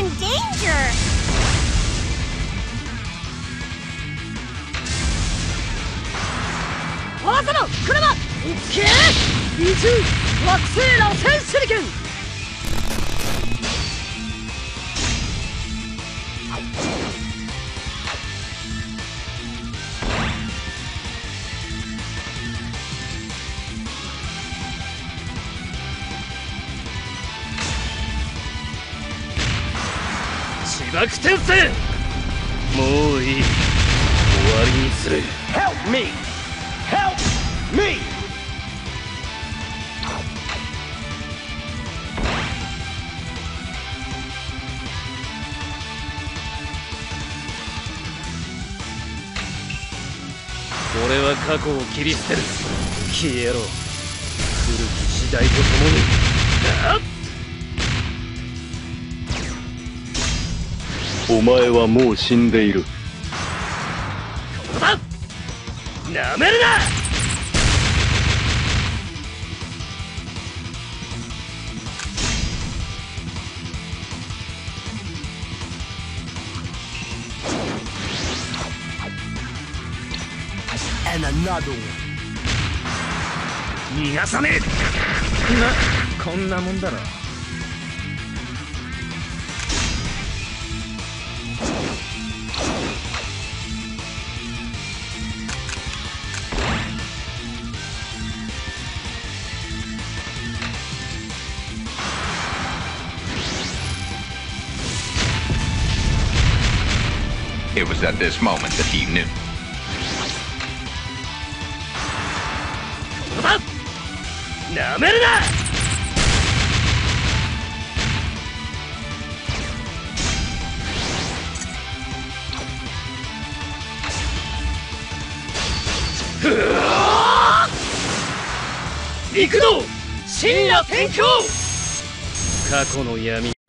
in danger! Wasano! Kurama! Okay! Izu! Waxela Sen Shuriken! 爆転生もういい。終わりにする。Help me! Help me! 俺は過去を切り捨てる。消えろ。古き時代とともにお前はもう死んでいる。こだなめるな！逃がさねえ。なこんなもんだろ It was at this moment that he knew. こだなめるな陸道神羅天狂過去の闇